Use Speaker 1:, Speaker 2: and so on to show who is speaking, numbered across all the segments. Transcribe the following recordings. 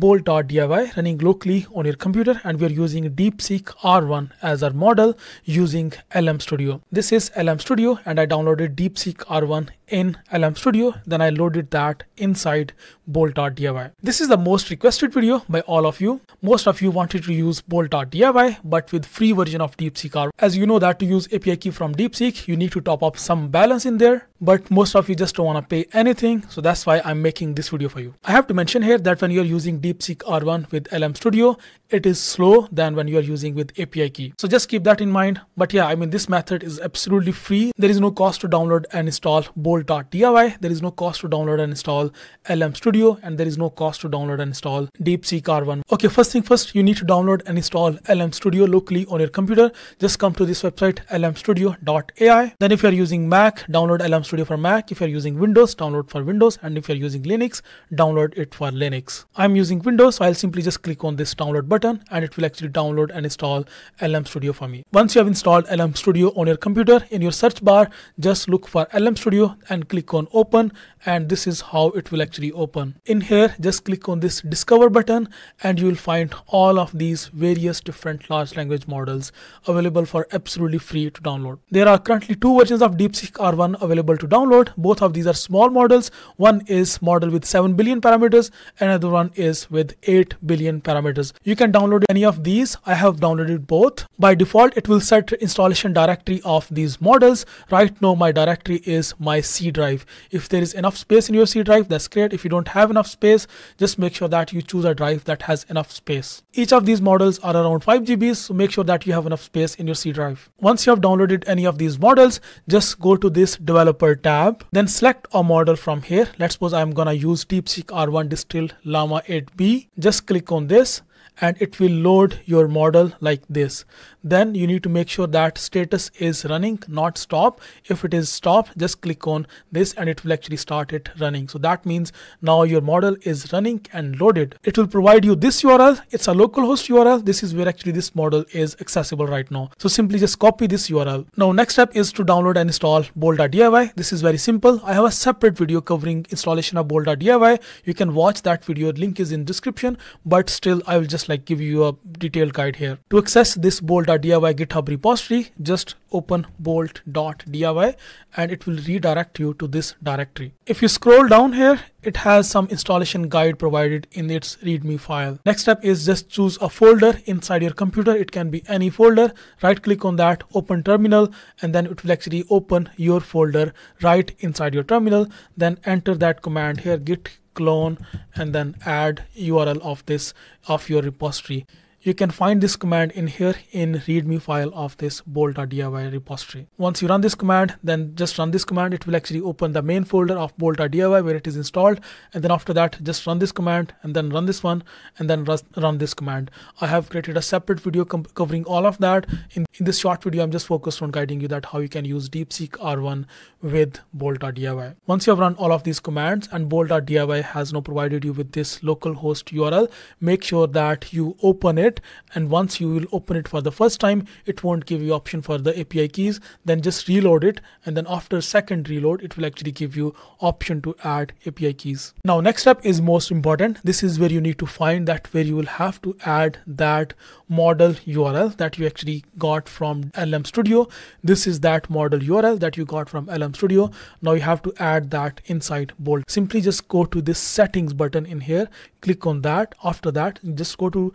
Speaker 1: bolt.diy running locally on your computer and we are using DeepSeek R1 as our model using LM Studio. This is LM Studio and I downloaded DeepSeek R1 in LM Studio. Then I loaded that inside bolt.diy. This is the most requested video by all of you. Most of you wanted to use bolt.diy but with free version of DeepSeek R. As you know that to use API key from DeepSeek, you need to top up some balance in there but most of you just don't want to pay anything so that's why i'm making this video for you i have to mention here that when you're using deepseek r1 with lm studio it is slow than when you are using with api key so just keep that in mind but yeah i mean this method is absolutely free there is no cost to download and install bolt.diy there is no cost to download and install lm studio and there is no cost to download and install deepseek r1 okay first thing first you need to download and install lm studio locally on your computer just come to this website lmstudio.ai then if you're using mac download lm Studio for Mac. If you're using Windows, download for Windows. And if you're using Linux, download it for Linux. I'm using Windows, so I'll simply just click on this download button and it will actually download and install LM Studio for me. Once you have installed LM Studio on your computer, in your search bar, just look for LM Studio and click on open and this is how it will actually open. In here, just click on this discover button and you will find all of these various different large language models available for absolutely free to download. There are currently two versions of DeepSeek R1 available to download. Both of these are small models. One is model with 7 billion parameters, another one is with 8 billion parameters. You can download any of these. I have downloaded both. By default, it will set installation directory of these models. Right now, my directory is my C drive. If there is enough space in your C drive, that's great. If you don't have enough space, just make sure that you choose a drive that has enough space. Each of these models are around 5 GB, so make sure that you have enough space in your C drive. Once you have downloaded any of these models, just go to this developer tab then select a model from here let's suppose i'm gonna use deepseek r1 distilled llama 8b just click on this and it will load your model like this. Then you need to make sure that status is running not stop. If it is stop just click on this and it will actually start it running. So that means now your model is running and loaded. It will provide you this url it's a localhost url this is where actually this model is accessible right now. So simply just copy this url now next step is to download and install bolt.diy this is very simple. I have a separate video covering installation of bolt.diy you can watch that video. Link is in description. But still i will just like give you a detailed guide here. To access this bolt bolt.diy github repository just open bolt.diy and it will redirect you to this directory. If you scroll down here it has some installation guide provided in its readme file. Next step is just choose a folder inside your computer. It can be any folder. Right click on that open terminal and then it will actually open your folder right inside your terminal. Then enter that command here git clone and then add url of this of your repository you can find this command in here in readme file of this bolt.diy repository. Once you run this command, then just run this command. It will actually open the main folder of bolt.diy where it is installed. And then after that, just run this command and then run this one and then run this command. I have created a separate video covering all of that. In, in this short video, I'm just focused on guiding you that how you can use DeepSeek R1 with bolt.diy. Once you have run all of these commands and bolt.diy has now provided you with this localhost URL, make sure that you open it it and once you will open it for the first time it won't give you option for the API keys. Then just reload it and then after second reload it will actually give you option to add API keys. Now next step is most important. This is where you need to find that where you will have to add that model URL that you actually got from LM Studio. This is that model URL that you got from LM Studio. Now you have to add that inside Bolt simply just go to this settings button in here click on that. After that just go to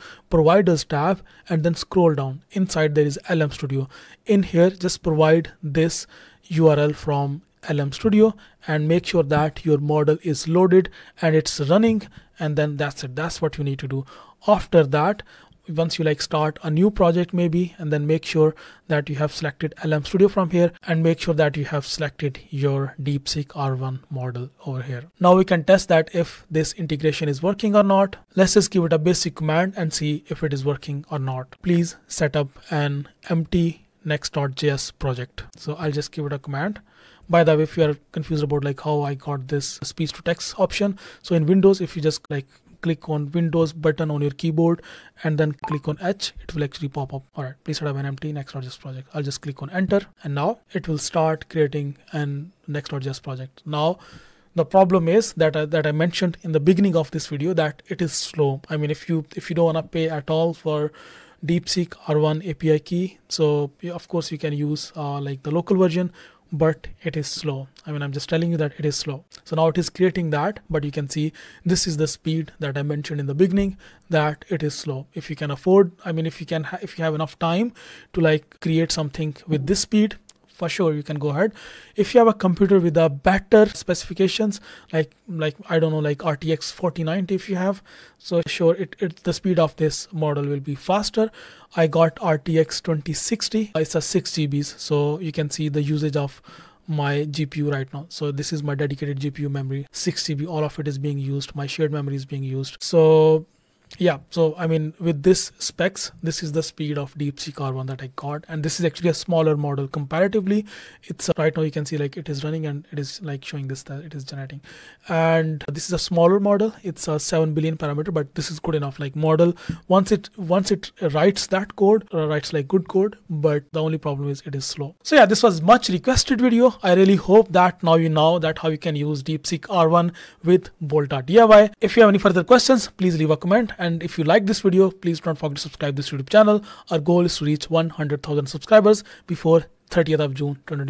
Speaker 1: providers tab and then scroll down. Inside there is lm studio. In here just provide this url from lm studio and make sure that your model is loaded and it's running and then that's it. That's what you need to do. After that once you like start a new project maybe and then make sure that you have selected LM Studio from here and make sure that you have selected your DeepSeek R1 model over here. Now we can test that if this integration is working or not. Let's just give it a basic command and see if it is working or not. Please set up an empty next.js project. So I'll just give it a command by the way if you are confused about like how i got this speech to text option so in windows if you just like click on Windows button on your keyboard and then click on H, it will actually pop up. All right, please set up an empty Next.js project. I'll just click on enter and now it will start creating an Next.js project. Now the problem is that I, that I mentioned in the beginning of this video that it is slow I mean if you if you don't want to pay at all for DeepSeek R1 API key so of course you can use uh, like the local version but it is slow. I mean i'm just telling you that it is slow. So now it is creating that but you can see this is the speed that i mentioned in the beginning that it is slow. If you can afford i mean if you can if you have enough time to like create something with this speed for sure you can go ahead if you have a computer with a better specifications like like i don't know like rtx 4090 if you have so sure it, it the speed of this model will be faster i got rtx 2060 it's a 6 gbs so you can see the usage of my GPU right now. So this is my dedicated GPU memory, 6 GB, all of it is being used. My shared memory is being used. So yeah so i mean with this specs this is the speed of deepseek r1 that i got and this is actually a smaller model. Comparatively it's uh, right now you can see like it is running and it is like showing this that it is generating. And this is a smaller model. It's a 7 billion parameter but this is good enough. Like model once it once it writes that code uh, writes like good code but the only problem is it is slow. So yeah this was much requested video. I really hope that now you know that how you can use deepseek r1 with Bolt.diy if you have any further questions please leave a comment and if you like this video please don't forget to subscribe this youtube channel. Our goal is to reach 100000 subscribers before 30th of june 2020